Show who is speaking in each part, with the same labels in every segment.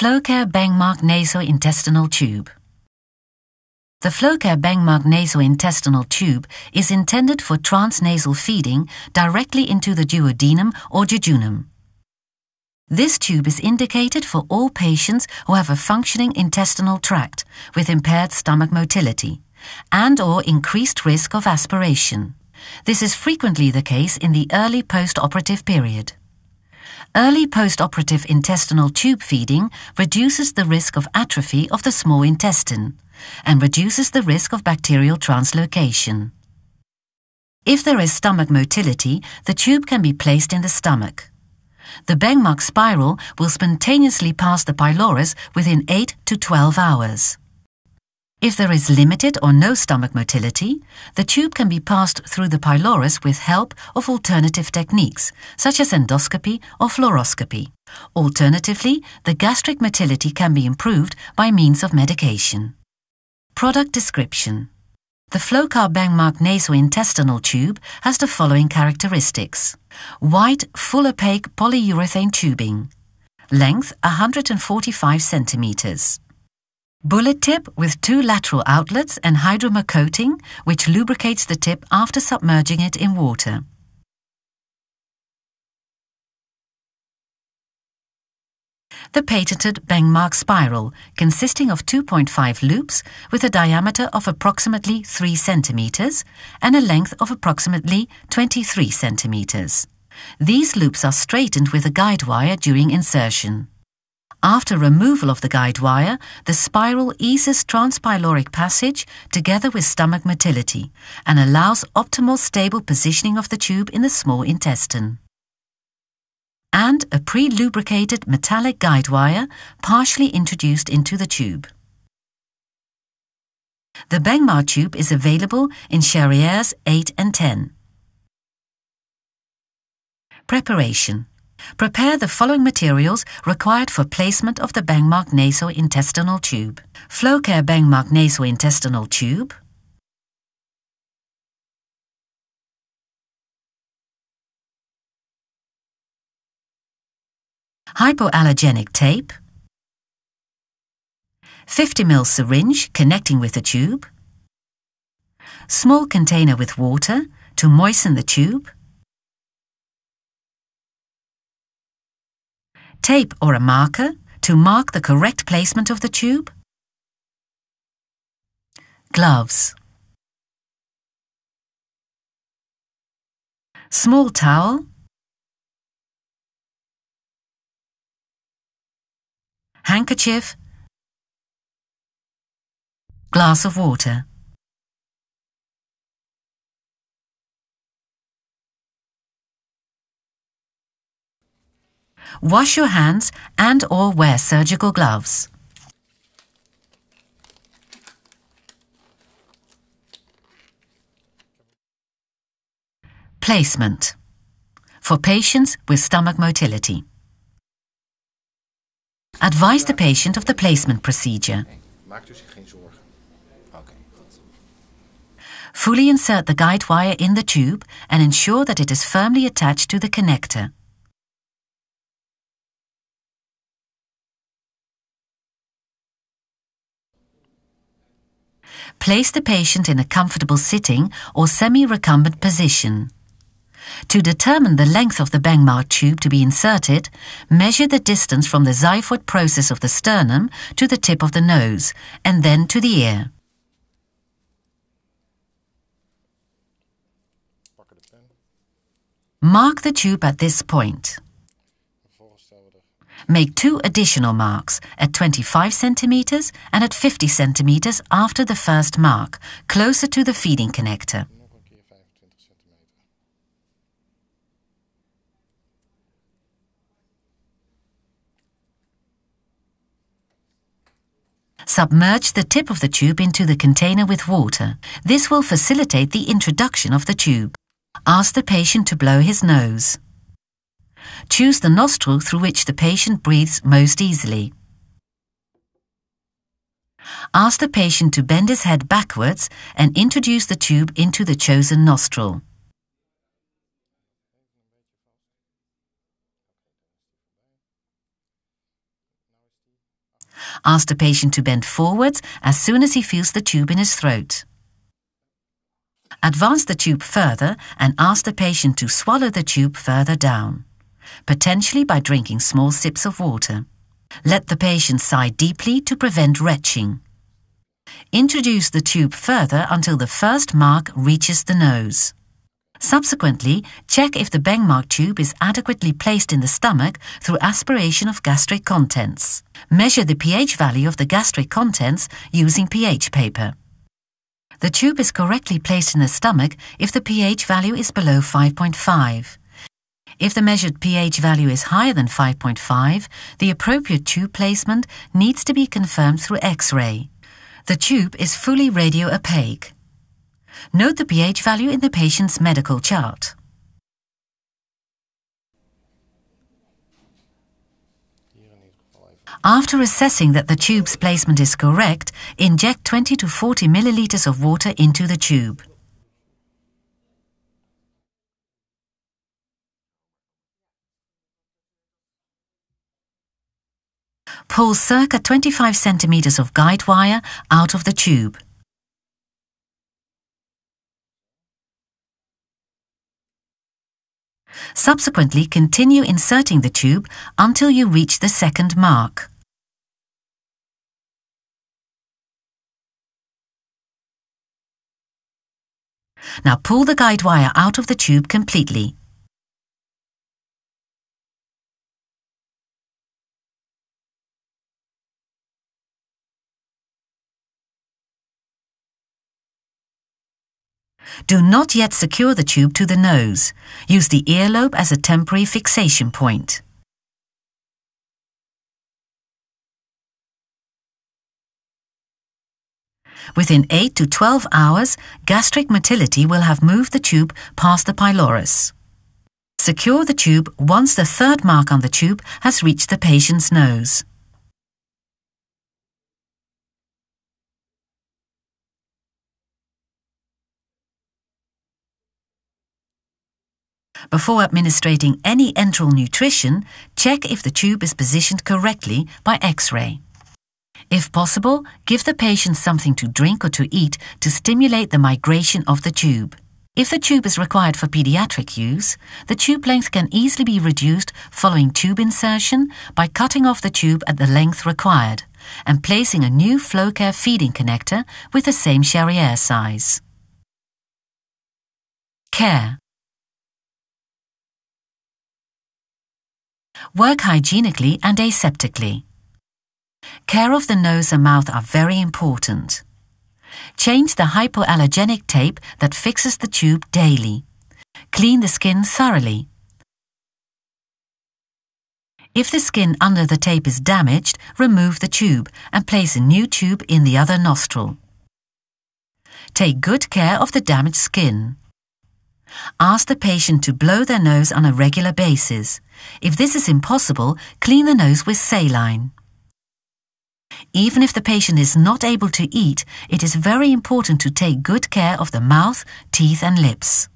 Speaker 1: Flocare Bengmark nasointestinal tube. The Flocare Bengmark nasointestinal tube is intended for transnasal feeding directly into the duodenum or jejunum. This tube is indicated for all patients who have a functioning intestinal tract with impaired stomach motility and or increased risk of aspiration. This is frequently the case in the early post-operative period. Early post-operative intestinal tube feeding reduces the risk of atrophy of the small intestine and reduces the risk of bacterial translocation. If there is stomach motility, the tube can be placed in the stomach. The Bengmark spiral will spontaneously pass the pylorus within 8 to 12 hours. If there is limited or no stomach motility, the tube can be passed through the pylorus with help of alternative techniques, such as endoscopy or fluoroscopy. Alternatively, the gastric motility can be improved by means of medication. Product description The Flocare Bengmark nasointestinal tube has the following characteristics. White, full opaque polyurethane tubing. Length 145 centimeters. Bullet tip with two lateral outlets and hydromer coating, which lubricates the tip after submerging it in water. The patented Bengmark spiral, consisting of 2.5 loops with a diameter of approximately 3 centimeters and a length of approximately 23 centimeters. These loops are straightened with a guide wire during insertion. After removal of the guide wire, the spiral eases transpyloric passage together with stomach motility and allows optimal stable positioning of the tube in the small intestine. And a pre-lubricated metallic guide wire partially introduced into the tube. The Bengmark tube is available in Charrières 8 and 10. Preparation Prepare the following materials required for placement of the Bengmark nasointestinal tube. Flocare Bengmark nasointestinal tube. Hypoallergenic tape. 50 ml syringe connecting with the tube. Small container with water to moisten the tube. Tape or a marker to mark the correct placement of the tube. Gloves. Small towel. Handkerchief. Glass of water. Wash your hands and or wear surgical gloves. Placement for patients with stomach motility. Advise the patient of the placement procedure. Fully insert the guide wire in the tube and ensure that it is firmly attached to the connector. Place the patient in a comfortable sitting or semi-recumbent position. To determine the length of the Bengmark tube to be inserted, measure the distance from the xiphoid process of the sternum to the tip of the nose and then to the ear. Mark the tube at this point. Make two additional marks at 25 centimeters and at 50 centimeters after the first mark, closer to the feeding connector. Submerge the tip of the tube into the container with water. This will facilitate the introduction of the tube. Ask the patient to blow his nose. Choose the nostril through which the patient breathes most easily. Ask the patient to bend his head backwards and introduce the tube into the chosen nostril. Ask the patient to bend forwards as soon as he feels the tube in his throat. Advance the tube further and ask the patient to swallow the tube further down, potentially by drinking small sips of water. Let the patient sigh deeply to prevent retching. Introduce the tube further until the first mark reaches the nose. Subsequently, check if the Bengmark tube is adequately placed in the stomach through aspiration of gastric contents. Measure the pH value of the gastric contents using pH paper. The tube is correctly placed in the stomach if the pH value is below 5.5. If the measured pH value is higher than 5.5, the appropriate tube placement needs to be confirmed through X-ray. The tube is fully radio-opaque. Note the pH value in the patient's medical chart. After assessing that the tube's placement is correct, inject 20 to 40 milliliters of water into the tube. Pull circa 25 centimeters of guide wire out of the tube. Subsequently, continue inserting the tube until you reach the second mark. Now pull the guide wire out of the tube completely. Do not yet secure the tube to the nose. Use the earlobe as a temporary fixation point. Within 8 to 12 hours, gastric motility will have moved the tube past the pylorus. Secure the tube once the third mark on the tube has reached the patient's nose. Before administering any enteral nutrition, check if the tube is positioned correctly by X-ray. If possible, give the patient something to drink or to eat to stimulate the migration of the tube. If the tube is required for pediatric use, the tube length can easily be reduced following tube insertion by cutting off the tube at the length required and placing a new Flocare feeding connector with the same Charriere size. Care Work hygienically and aseptically. Care of the nose and mouth are very important. Change the hypoallergenic tape that fixes the tube daily. Clean the skin thoroughly. If the skin under the tape is damaged, remove the tube and place a new tube in the other nostril. Take good care of the damaged skin. Ask the patient to blow their nose on a regular basis. If this is impossible, clean the nose with saline. Even if the patient is not able to eat, it is very important to take good care of the mouth, teeth and lips.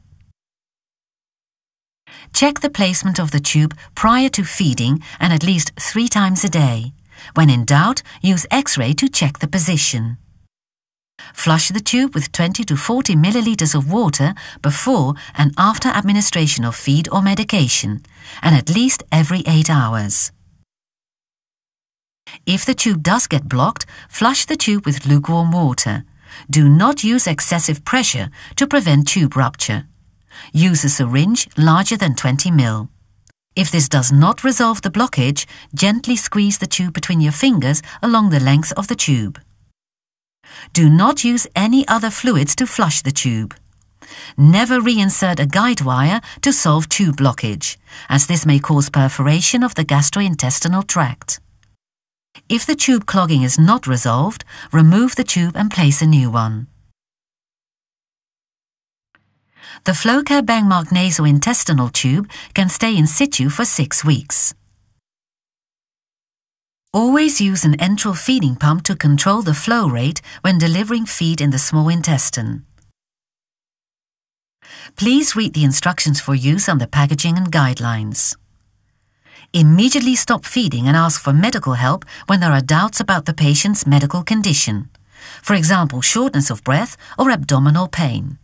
Speaker 1: Check the placement of the tube prior to feeding and at least three times a day. When in doubt, use X-ray to check the position. Flush the tube with 20 to 40 milliliters of water before and after administration of feed or medication, and at least every 8 hours. If the tube does get blocked, flush the tube with lukewarm water. Do not use excessive pressure to prevent tube rupture. Use a syringe larger than 20 ml. If this does not resolve the blockage, gently squeeze the tube between your fingers along the length of the tube. Do not use any other fluids to flush the tube. Never reinsert a guide wire to solve tube blockage, as this may cause perforation of the gastrointestinal tract. If the tube clogging is not resolved, remove the tube and place a new one. The Flocare Bengmark nasointestinal tube can stay in situ for six weeks. Always use an enteral feeding pump to control the flow rate when delivering feed in the small intestine. Please read the instructions for use on the packaging and guidelines. Immediately stop feeding and ask for medical help when there are doubts about the patient's medical condition. For example, shortness of breath or abdominal pain.